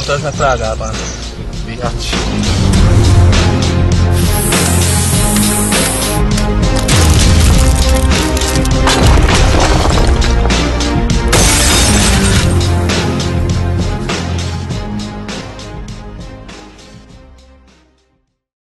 Utazni Prágában. Biacs.